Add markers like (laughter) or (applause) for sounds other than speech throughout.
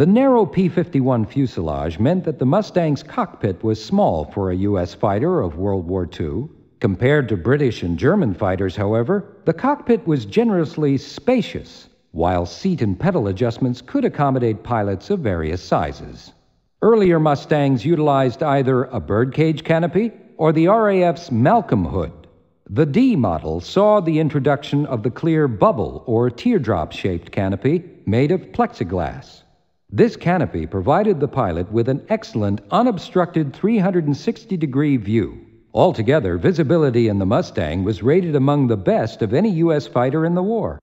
The narrow P 51 fuselage meant that the Mustang's cockpit was small for a U.S. fighter of World War II. Compared to British and German fighters, however, the cockpit was generously spacious, while seat and pedal adjustments could accommodate pilots of various sizes. Earlier Mustangs utilized either a birdcage canopy or the RAF's Malcolm hood. The D model saw the introduction of the clear bubble or teardrop shaped canopy made of plexiglass. This canopy provided the pilot with an excellent unobstructed 360 degree view. Altogether, visibility in the Mustang was rated among the best of any U.S. fighter in the war.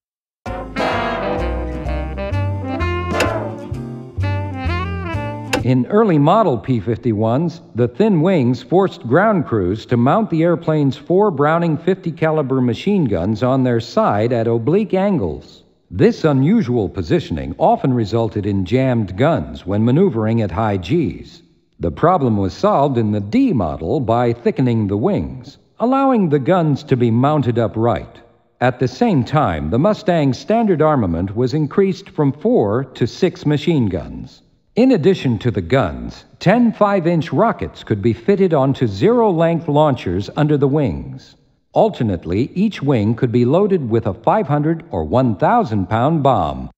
In early model P 51s, the thin wings forced ground crews to mount the airplane's four Browning 50 caliber machine guns on their side at oblique angles. This unusual positioning often resulted in jammed guns when maneuvering at high Gs. The problem was solved in the D model by thickening the wings, allowing the guns to be mounted upright. At the same time, the Mustang's standard armament was increased from four to six machine guns. In addition to the guns, 10 5 inch rockets could be fitted onto zero length launchers under the wings. Alternately, each wing could be loaded with a 500 or 1,000 pound bomb.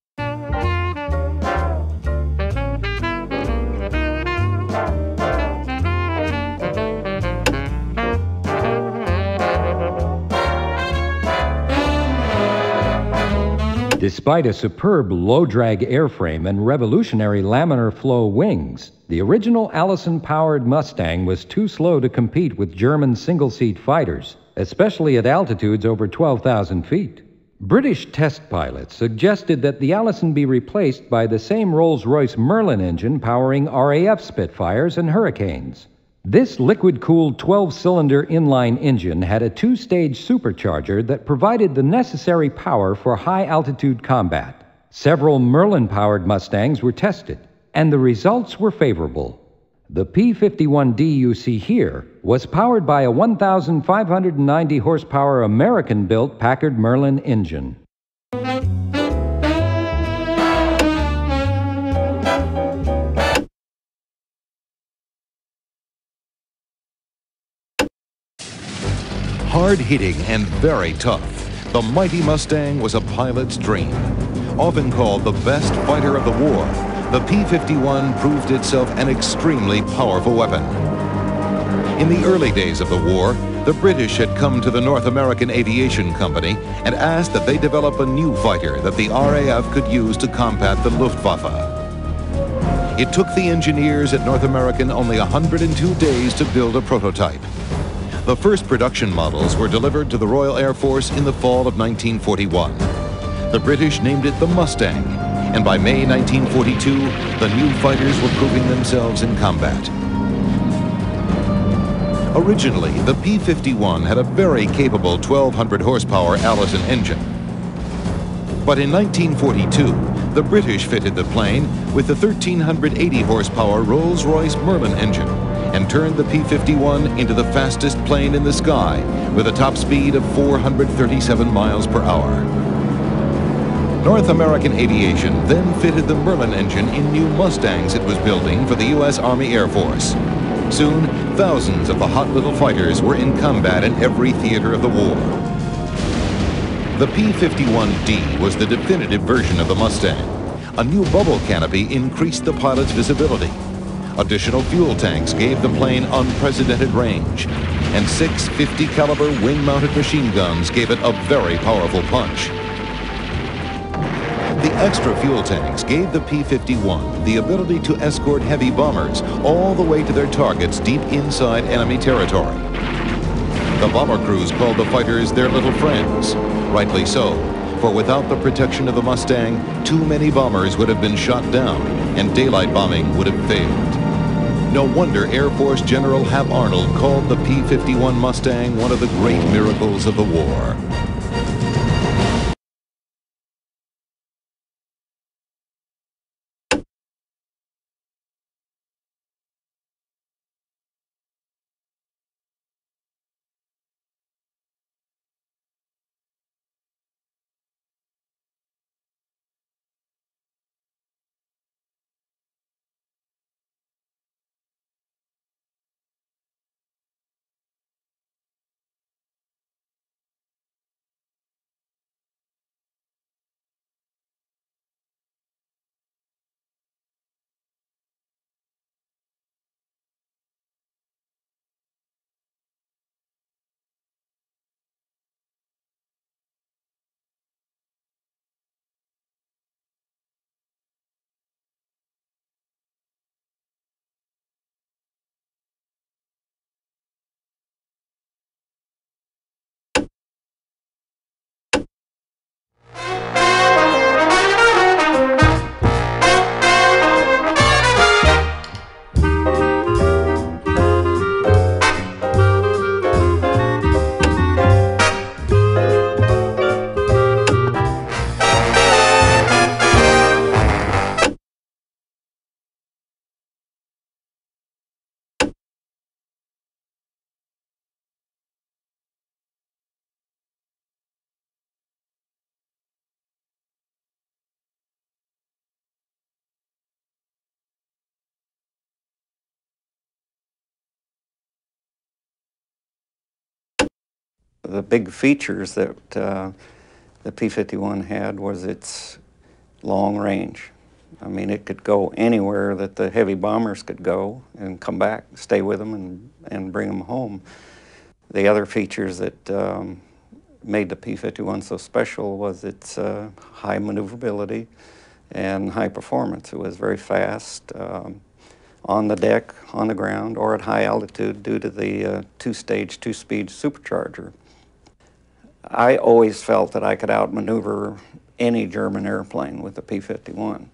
Despite a superb low drag airframe and revolutionary laminar flow wings, the original Allison powered Mustang was too slow to compete with German single seat fighters, especially at altitudes over 12,000 feet. British test pilots suggested that the Allison be replaced by the same Rolls Royce Merlin engine powering RAF Spitfires and Hurricanes. This liquid cooled 12 cylinder inline engine had a two stage supercharger that provided the necessary power for high altitude combat. Several Merlin powered Mustangs were tested, and the results were favorable. The P 51D you see here was powered by a 1,590 horsepower American built Packard Merlin engine. Hard hitting and very tough, the mighty Mustang was a pilot's dream. Often called the best fighter of the war, the P 51 proved itself an extremely powerful weapon. In the early days of the war, the British had come to the North American Aviation Company and asked that they develop a new fighter that the RAF could use to combat the Luftwaffe. It took the engineers at North American only 102 days to build a prototype. The first production models were delivered to the Royal Air Force in the fall of 1941. The British named it the Mustang, and by May 1942, the new fighters were proving themselves in combat. Originally, the P-51 had a very capable 1200 horsepower Allison engine. But in 1942, the British fitted the plane with the 1380 horsepower Rolls-Royce Merlin engine and turned the P-51 into the fastest plane in the sky with a top speed of 437 miles per hour. North American Aviation then fitted the Merlin engine in new Mustangs it was building for the U.S. Army Air Force. Soon, thousands of the hot little fighters were in combat in every theater of the war. The P-51D was the definitive version of the Mustang. A new bubble canopy increased the pilot's visibility. Additional fuel tanks gave the plane unprecedented range, and six 50 caliber wing-mounted machine guns gave it a very powerful punch. The extra fuel tanks gave the P-51 the ability to escort heavy bombers all the way to their targets deep inside enemy territory. The bomber crews called the fighters their little friends, rightly so, for without the protection of the Mustang, too many bombers would have been shot down and daylight bombing would have failed. No wonder Air Force General Hap Arnold called the P-51 Mustang one of the great miracles of the war. The big features that uh, the P-51 had was its long range. I mean, it could go anywhere that the heavy bombers could go and come back, stay with them, and, and bring them home. The other features that um, made the P-51 so special was its uh, high maneuverability and high performance. It was very fast um, on the deck, on the ground, or at high altitude due to the uh, two-stage, two-speed supercharger. I always felt that I could outmaneuver any German airplane with the P-51.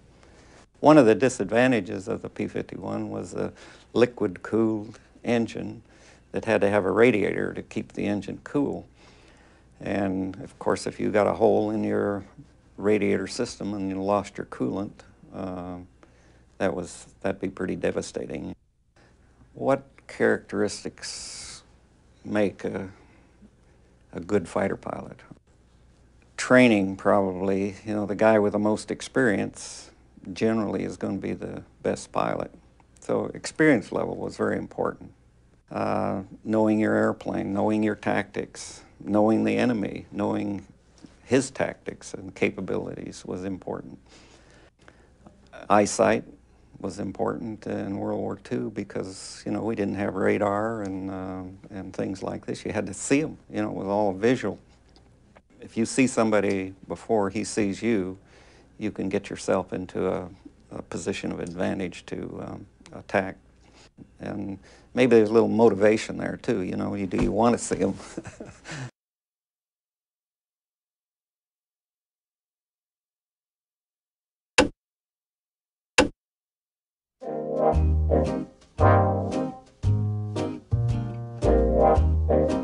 One of the disadvantages of the P-51 was the liquid-cooled engine that had to have a radiator to keep the engine cool. And of course, if you got a hole in your radiator system and you lost your coolant, uh, that was that'd be pretty devastating. What characteristics make a a good fighter pilot. Training probably, you know, the guy with the most experience generally is going to be the best pilot. So experience level was very important. Uh, knowing your airplane, knowing your tactics, knowing the enemy, knowing his tactics and capabilities was important. Eyesight, was important in World War II because you know we didn't have radar and uh, and things like this. You had to see them. You know, it was all visual. If you see somebody before he sees you, you can get yourself into a, a position of advantage to um, attack. And maybe there's a little motivation there too. You know, you, do you want to see them? (laughs) Thank you.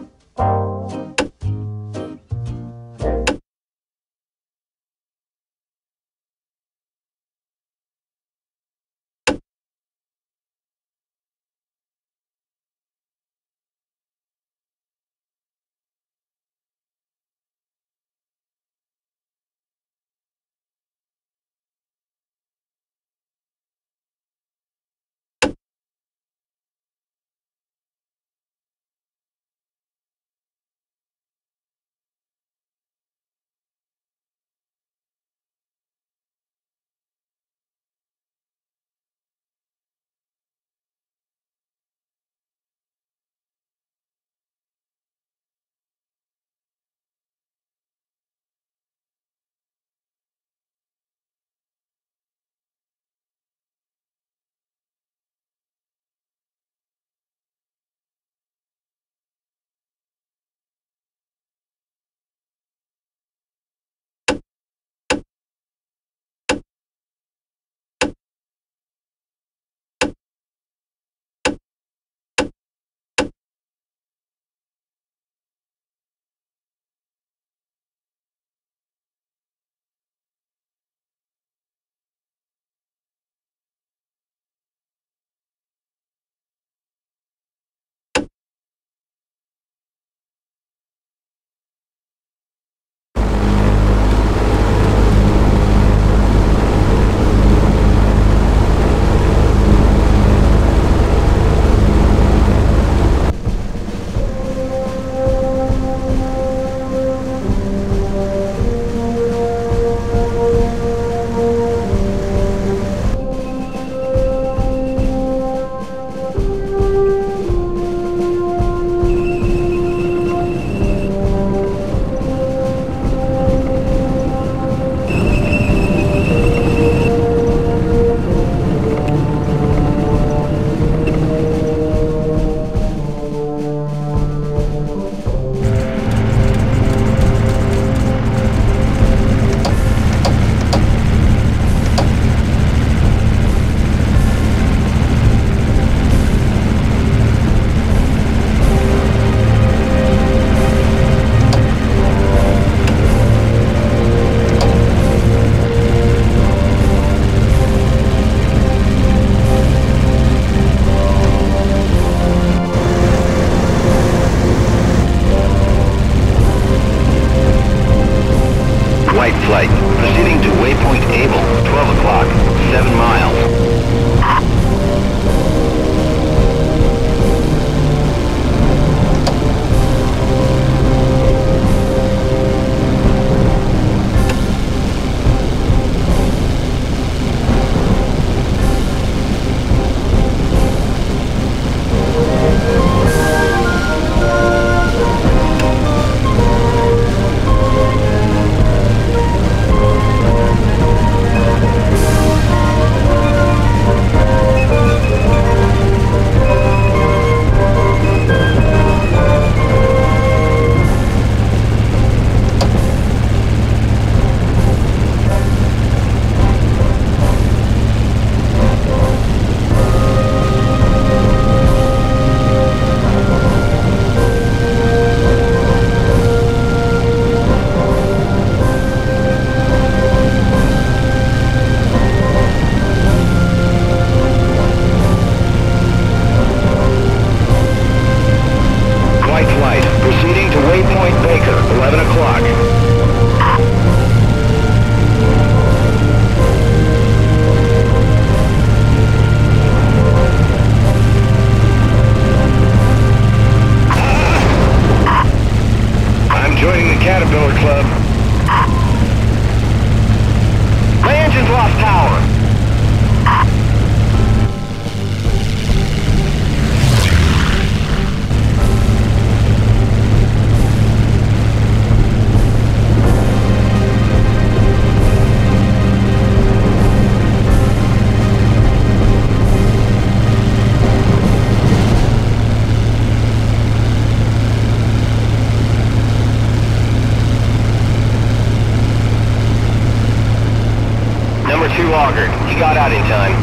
got out in time.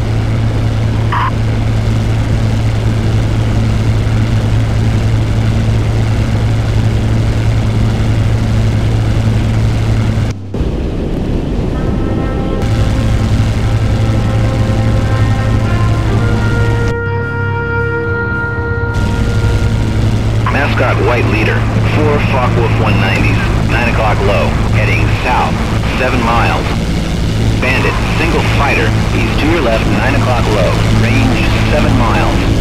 Mascot White Leader, 4 Focke-Wulf 190s, 9 o'clock low, heading south, 7 miles, single fighter, He's to your left, 9 o'clock low, range 7 miles.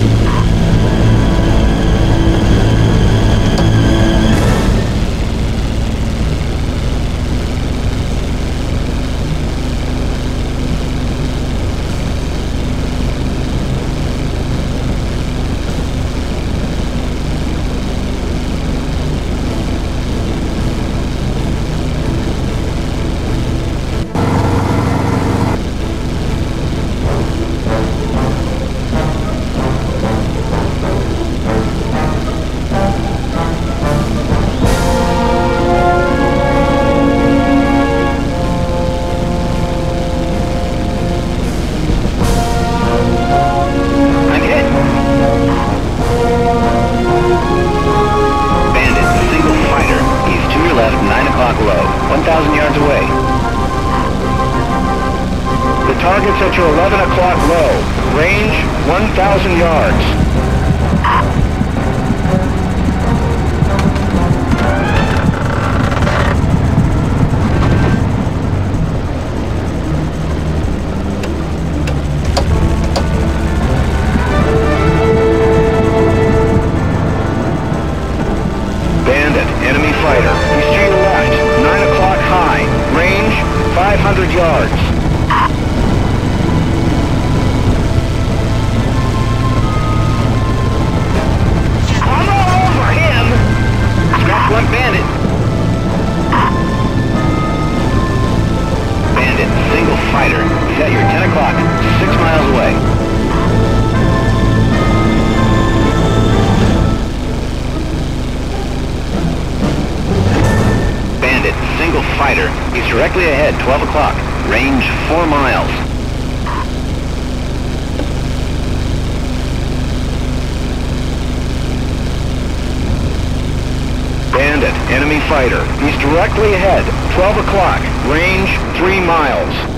fighter. He's directly ahead, 12 o'clock, range 3 miles.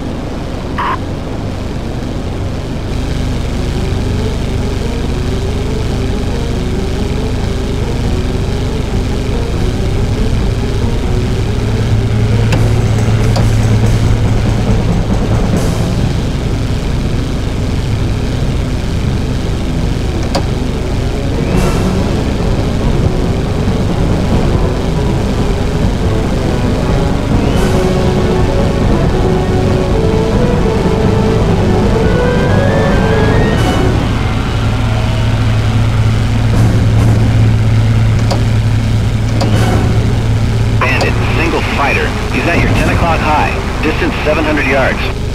o'clock high, distance 700 yards.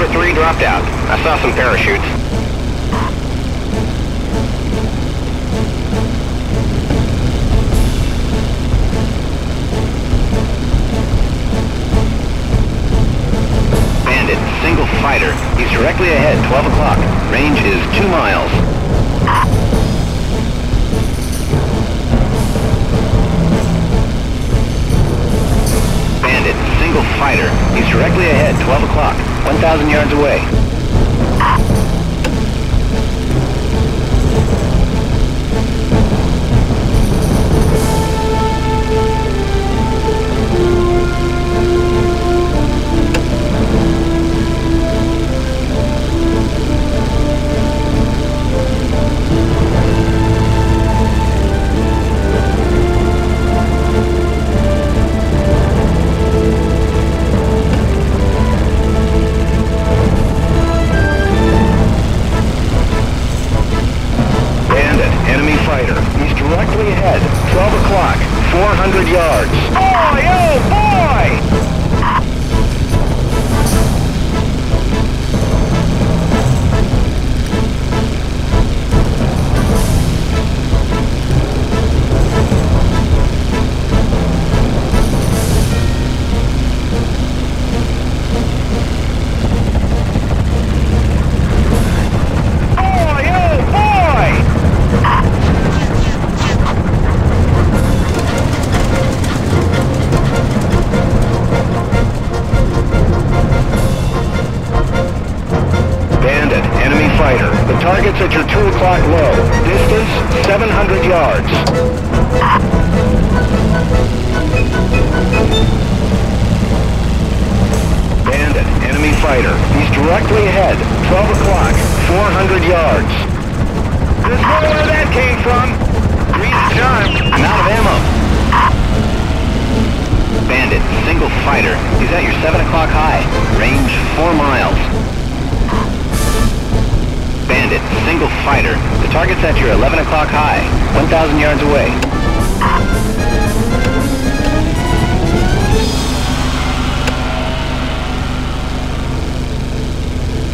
Number three dropped out. I saw some parachutes. Bandit, single fighter. He's directly ahead, 12 o'clock. Range is two miles. Bandit, single fighter. He's directly ahead, 12 o'clock. 1,000 yards away. 11 o'clock high. 1,000 yards away.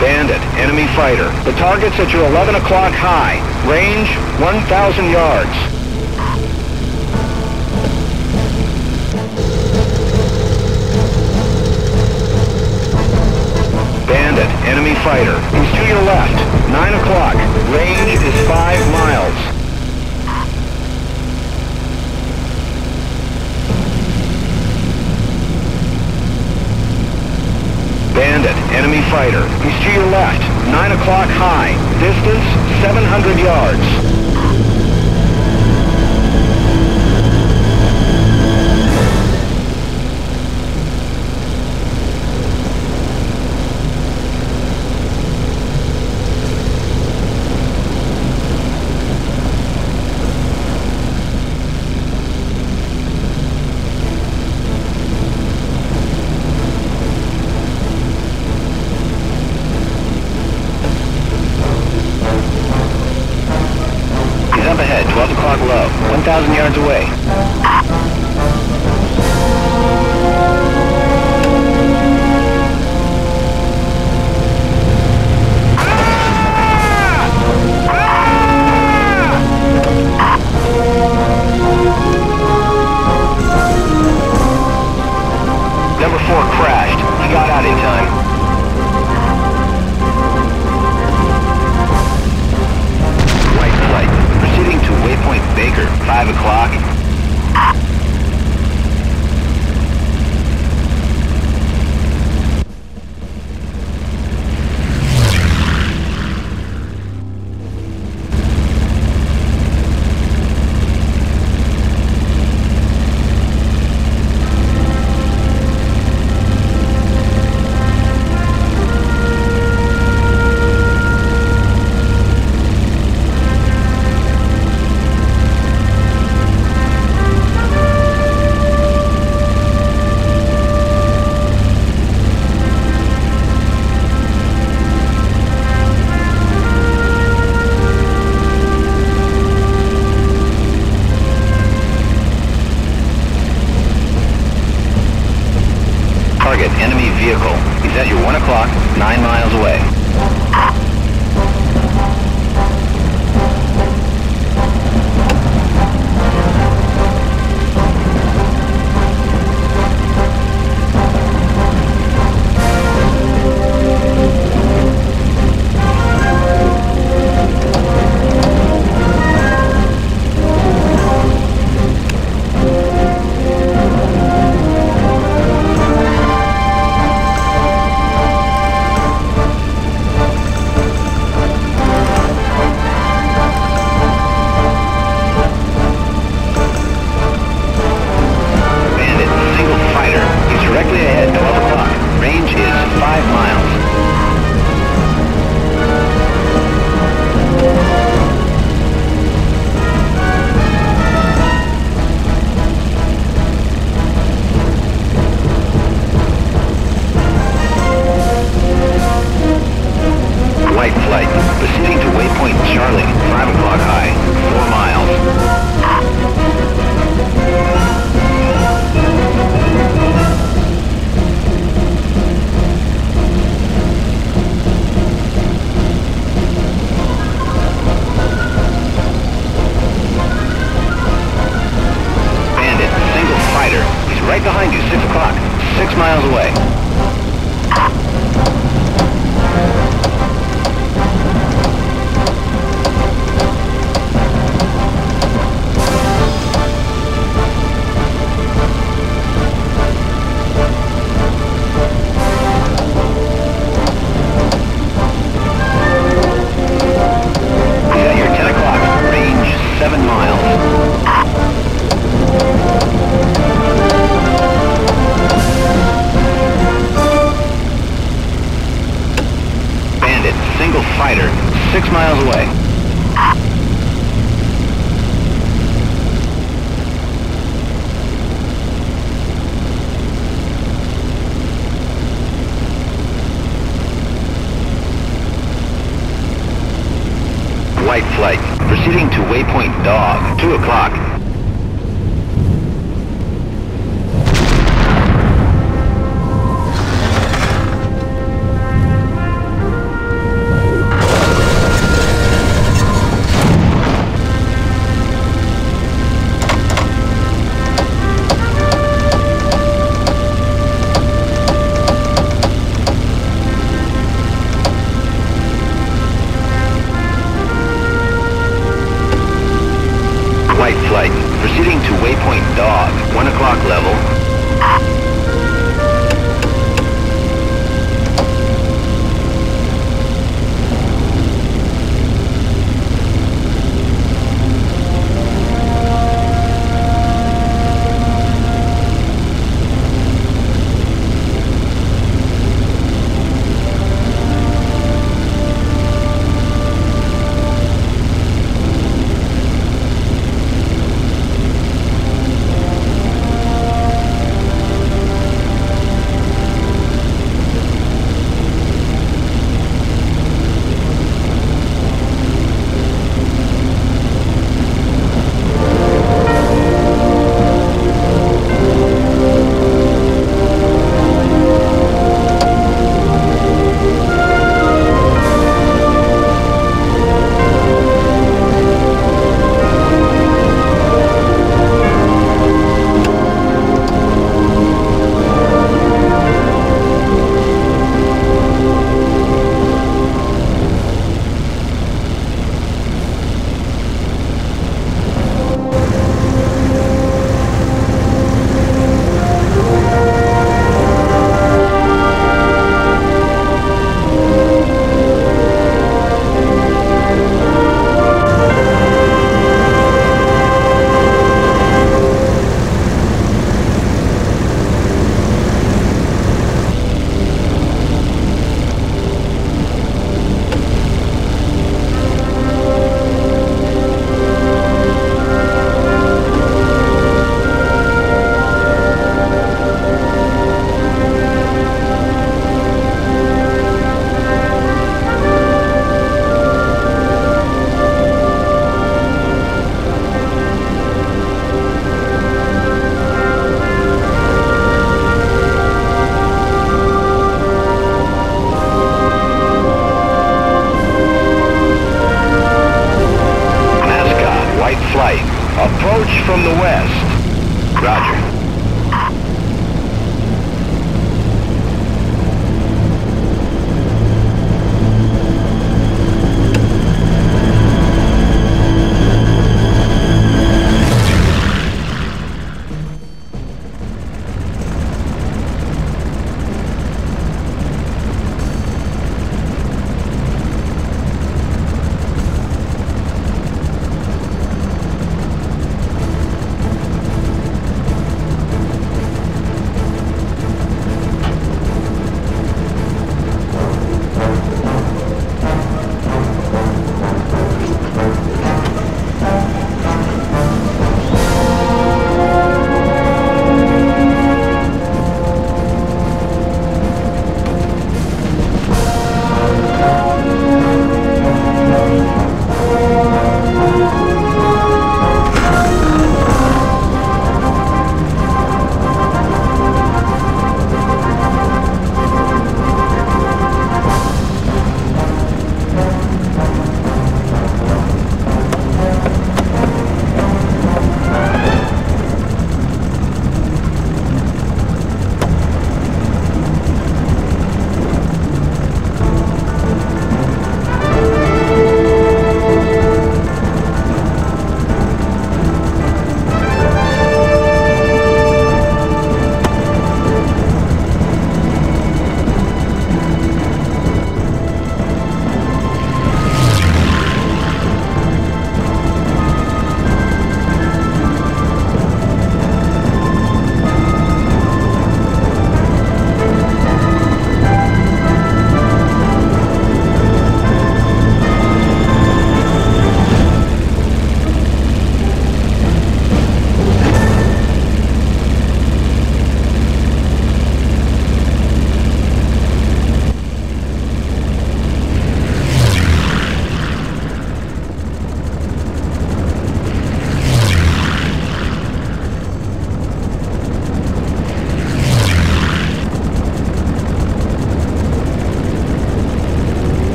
Bandit, enemy fighter. The target's at your 11 o'clock high. Range 1,000 yards. Bandit, enemy fighter. He's to your left. 9 o'clock. Range is 5 miles. Bandit, enemy fighter. He's to your left. 9 o'clock high. Distance 700 yards. 1,000 yards away. Number four crashed. He got out in time. Waypoint Baker, 5 o'clock. single fighter six miles away. White flight, proceeding to waypoint dog, 2 o'clock,